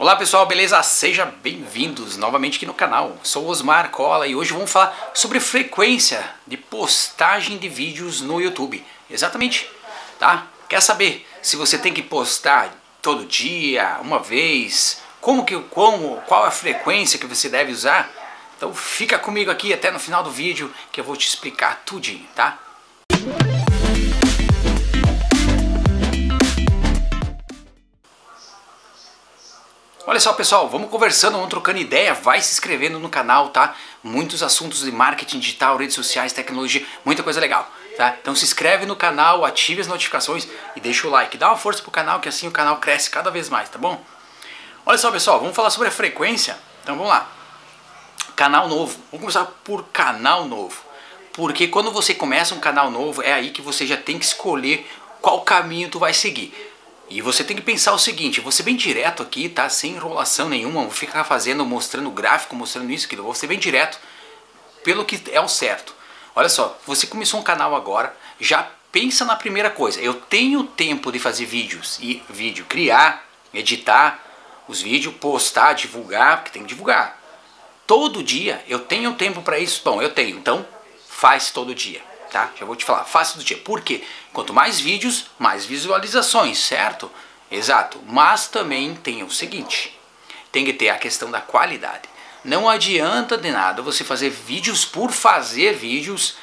Olá pessoal, beleza? Sejam bem-vindos novamente aqui no canal. Sou Osmar Cola e hoje vamos falar sobre frequência de postagem de vídeos no YouTube. Exatamente, tá? Quer saber se você tem que postar todo dia, uma vez, como que como, qual a frequência que você deve usar? Então fica comigo aqui até no final do vídeo que eu vou te explicar tudinho, tá? Olha só pessoal, vamos conversando, vamos trocando ideia, vai se inscrevendo no canal, tá? Muitos assuntos de marketing digital, redes sociais, tecnologia, muita coisa legal, tá? Então se inscreve no canal, ative as notificações e deixa o like, dá uma força pro canal que assim o canal cresce cada vez mais, tá bom? Olha só pessoal, vamos falar sobre a frequência, então vamos lá. Canal novo, vamos começar por canal novo, porque quando você começa um canal novo é aí que você já tem que escolher qual caminho tu vai seguir. E você tem que pensar o seguinte, vou ser bem direto aqui, tá? Sem enrolação nenhuma, vou ficar fazendo, mostrando gráfico, mostrando isso, aquilo, vou ser bem direto pelo que é o certo. Olha só, você começou um canal agora, já pensa na primeira coisa, eu tenho tempo de fazer vídeos, e vídeo, criar, editar os vídeos, postar, divulgar, porque tem que divulgar. Todo dia eu tenho tempo para isso? Bom, eu tenho, então faz todo dia tá? Já vou te falar, fácil do dia. Por quê? Quanto mais vídeos, mais visualizações, certo? Exato. Mas também tem o seguinte, tem que ter a questão da qualidade. Não adianta de nada você fazer vídeos por fazer vídeos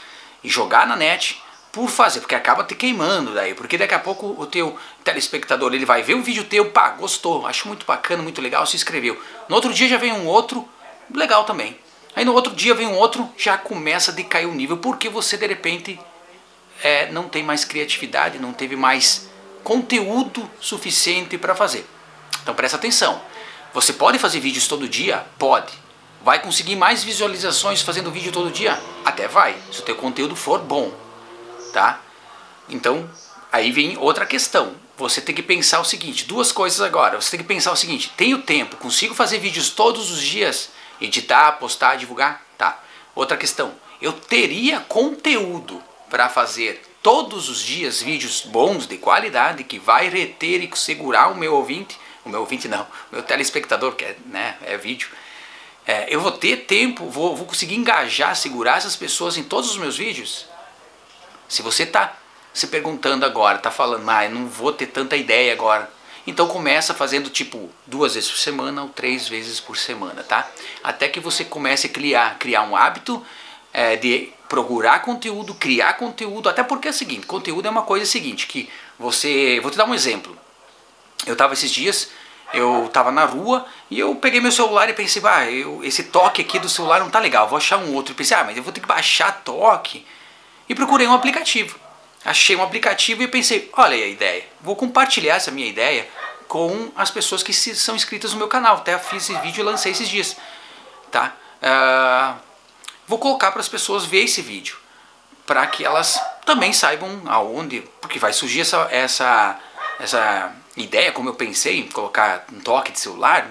e jogar na net por fazer, porque acaba te queimando daí, porque daqui a pouco o teu telespectador ele vai ver um vídeo teu, pá, gostou, acho muito bacana, muito legal, se inscreveu. No outro dia já vem um outro, legal também. Aí no outro dia vem um outro, já começa a decair o nível, porque você de repente é, não tem mais criatividade, não teve mais conteúdo suficiente para fazer. Então presta atenção. Você pode fazer vídeos todo dia? Pode. Vai conseguir mais visualizações fazendo vídeo todo dia? Até vai, se o teu conteúdo for bom, tá? Então, aí vem outra questão. Você tem que pensar o seguinte, duas coisas agora. Você tem que pensar o seguinte, tenho tempo, consigo fazer vídeos todos os dias? Editar, postar, divulgar? Tá. Outra questão. Eu teria conteúdo para fazer todos os dias vídeos bons, de qualidade, que vai reter e segurar o meu ouvinte, o meu ouvinte não, o meu telespectador, que é, né, é vídeo. É, eu vou ter tempo, vou, vou conseguir engajar, segurar essas pessoas em todos os meus vídeos? Se você está se perguntando agora, está falando, ah, eu não vou ter tanta ideia agora, então começa fazendo tipo duas vezes por semana ou três vezes por semana, tá? Até que você comece a criar, criar um hábito é, de procurar conteúdo, criar conteúdo, até porque é o seguinte, conteúdo é uma coisa seguinte, que você, vou te dar um exemplo. Eu estava esses dias, eu estava na rua e eu peguei meu celular e pensei, ah, eu, esse toque aqui do celular não tá legal, vou achar um outro. Eu pensei, ah, mas eu vou ter que baixar toque. E procurei um aplicativo achei um aplicativo e pensei, olha aí a ideia, vou compartilhar essa minha ideia com as pessoas que são inscritas no meu canal. Até fiz esse vídeo e lancei esses dias. Tá? Uh, vou colocar para as pessoas ver esse vídeo, para que elas também saibam aonde, porque vai surgir essa, essa, essa ideia, como eu pensei, colocar um toque de celular.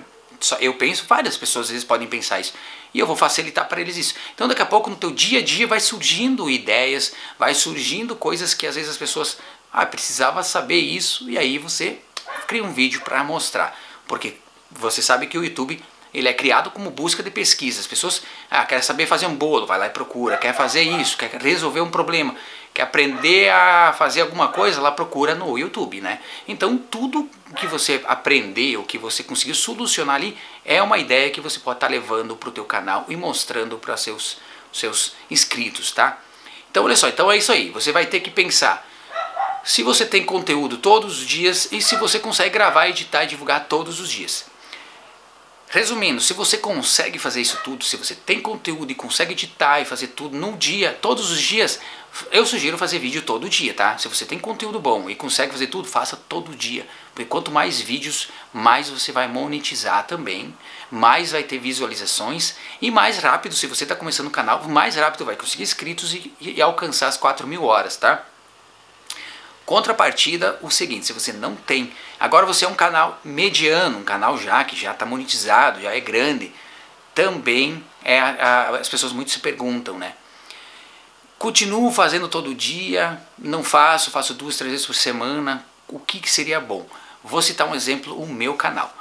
Eu penso, várias pessoas às vezes podem pensar isso e eu vou facilitar para eles isso. Então daqui a pouco no teu dia a dia vai surgindo ideias, vai surgindo coisas que às vezes as pessoas, ah, precisava saber isso e aí você cria um vídeo para mostrar. Porque você sabe que o YouTube ele é criado como busca de pesquisa. As pessoas ah, querem saber fazer um bolo, vai lá e procura, quer fazer isso, quer resolver um problema, quer aprender a fazer alguma coisa, lá procura no YouTube, né? Então tudo que você aprender, que você conseguir solucionar ali, é uma ideia que você pode estar tá levando para o teu canal e mostrando para seus seus inscritos, tá? Então olha só, então é isso aí. Você vai ter que pensar se você tem conteúdo todos os dias e se você consegue gravar, editar e divulgar todos os dias. Resumindo, se você consegue fazer isso tudo, se você tem conteúdo e consegue editar e fazer tudo num dia, todos os dias, eu sugiro fazer vídeo todo dia, tá? Se você tem conteúdo bom e consegue fazer tudo, faça todo dia. Porque quanto mais vídeos, mais você vai monetizar também, mais vai ter visualizações e mais rápido, se você está começando o canal, mais rápido vai conseguir inscritos e, e alcançar as 4 mil horas, tá? Contrapartida, o seguinte, se você não tem, agora você é um canal mediano, um canal já que já está monetizado, já é grande, também é, a, as pessoas muito se perguntam, né? Continuo fazendo todo dia, não faço, faço duas, três vezes por semana, o que, que seria bom? Vou citar um exemplo, o meu canal.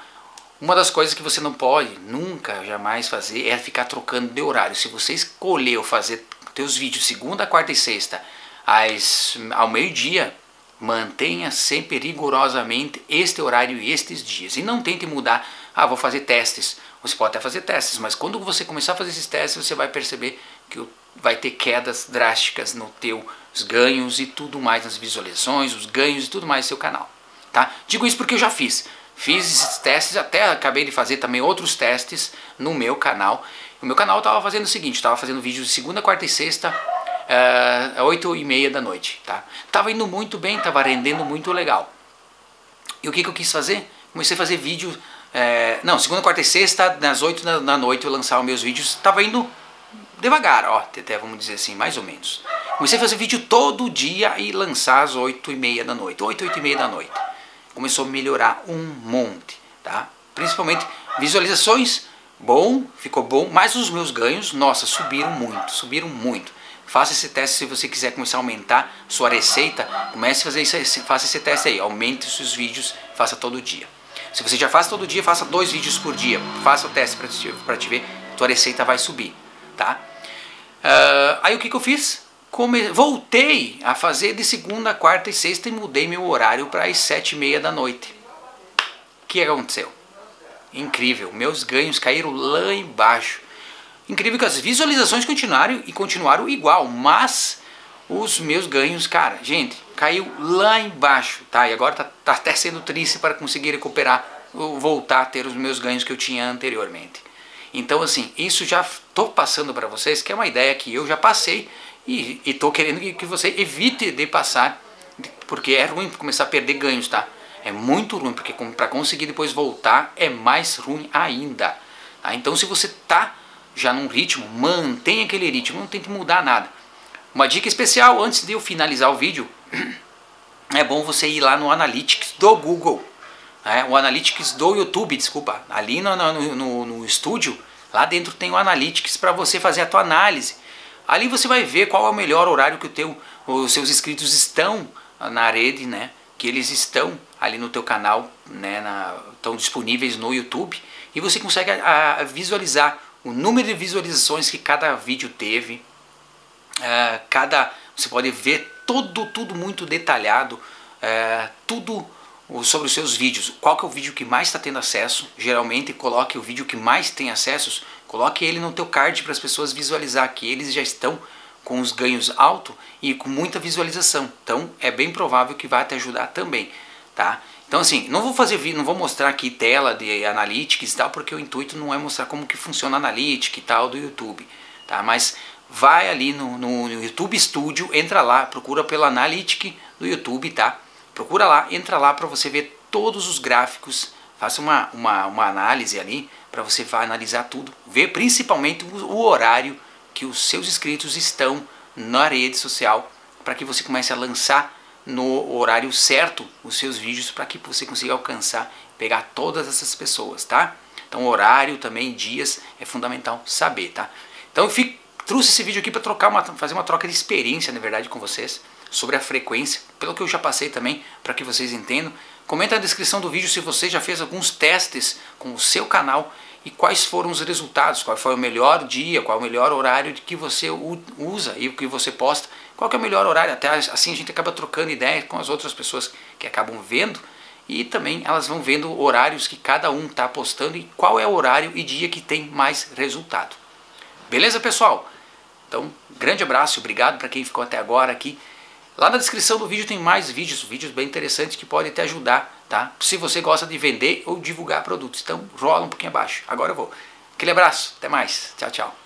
Uma das coisas que você não pode nunca, jamais fazer é ficar trocando de horário. Se você escolheu fazer teus vídeos segunda, quarta e sexta às, ao meio-dia, mantenha sempre rigorosamente este horário e estes dias. E não tente mudar, ah, vou fazer testes. Você pode até fazer testes, mas quando você começar a fazer esses testes, você vai perceber que vai ter quedas drásticas no teu os ganhos e tudo mais nas visualizações, os ganhos e tudo mais do seu canal, tá? Digo isso porque eu já fiz. Fiz esses testes, até acabei de fazer também outros testes no meu canal. O meu canal estava fazendo o seguinte, estava fazendo vídeos de segunda, quarta e sexta, uh, oito e meia da noite, tá? Tava indo muito bem, tava rendendo muito legal. E o que, que eu quis fazer? Comecei a fazer vídeo, é, não, segunda, quarta e sexta, nas oito da, da noite eu lançava meus vídeos, tava indo devagar, ó, até vamos dizer assim, mais ou menos. Comecei a fazer vídeo todo dia e lançar às 8 e meia da noite, 8, 8 e meia da noite. Começou a melhorar um monte, tá? Principalmente visualizações, bom, ficou bom, mas os meus ganhos, nossa, subiram muito, subiram muito. Faça esse teste se você quiser começar a aumentar sua receita, comece a fazer isso, faça esse teste aí, aumente seus vídeos, faça todo dia. Se você já faz todo dia, faça dois vídeos por dia, faça o teste para te, te ver, tua receita vai subir, tá? Uh, aí o que, que eu fiz? Come... Voltei a fazer de segunda, quarta e sexta e mudei meu horário para as sete e meia da noite. O que aconteceu? Incrível, meus ganhos caíram lá embaixo. Incrível que as visualizações continuaram e continuaram igual, mas os meus ganhos, cara, gente, caiu lá embaixo, tá? E agora tá, tá até sendo triste para conseguir recuperar, voltar a ter os meus ganhos que eu tinha anteriormente. Então, assim, isso já estou passando para vocês, que é uma ideia que eu já passei e estou querendo que, que você evite de passar, porque é ruim começar a perder ganhos, tá? É muito ruim, porque para conseguir depois voltar é mais ruim ainda. Tá? Então, se você está já num ritmo, mantenha aquele ritmo, não tente mudar nada. Uma dica especial antes de eu finalizar o vídeo, é bom você ir lá no Analytics do Google né? o Analytics do YouTube, desculpa, ali no, no, no, no estúdio, lá dentro tem o Analytics para você fazer a tua análise. Ali você vai ver qual é o melhor horário que o teu, os seus inscritos estão na rede, né? Que eles estão ali no teu canal, né? Na, estão disponíveis no YouTube e você consegue a, a visualizar o número de visualizações que cada vídeo teve, uh, cada você pode ver todo tudo muito detalhado, uh, tudo sobre os seus vídeos. Qual que é o vídeo que mais está tendo acesso? Geralmente coloque o vídeo que mais tem acessos, coloque ele no teu card para as pessoas visualizar que eles já estão com os ganhos altos e com muita visualização. Então é bem provável que vai te ajudar também, tá? Então assim, não vou fazer vídeo, não vou mostrar aqui tela de analytics e tal, porque o intuito não é mostrar como que funciona a analytics e tal do YouTube, tá? Mas vai ali no, no, YouTube Studio, entra lá, procura pelo Analytics do YouTube, tá? Procura lá, entra lá para você ver todos os gráficos, faça uma, uma, uma análise ali para você analisar tudo, ver principalmente o, o horário que os seus inscritos estão na rede social para que você comece a lançar no horário certo os seus vídeos para que você consiga alcançar, pegar todas essas pessoas, tá? Então horário também, dias, é fundamental saber, tá? Então eu fico, trouxe esse vídeo aqui para trocar uma, fazer uma troca de experiência, na verdade, com vocês sobre a frequência, pelo que eu já passei também, para que vocês entendam. Comenta na descrição do vídeo se você já fez alguns testes com o seu canal e quais foram os resultados, qual foi o melhor dia, qual é o melhor horário que você usa e o que você posta, qual é o melhor horário, até assim a gente acaba trocando ideias com as outras pessoas que acabam vendo e também elas vão vendo horários que cada um está postando e qual é o horário e dia que tem mais resultado. Beleza, pessoal? Então, grande abraço, obrigado para quem ficou até agora aqui. Lá na descrição do vídeo tem mais vídeos, vídeos bem interessantes que podem te ajudar, tá? Se você gosta de vender ou divulgar produtos. Então rola um pouquinho abaixo. Agora eu vou. Aquele abraço, até mais. Tchau, tchau.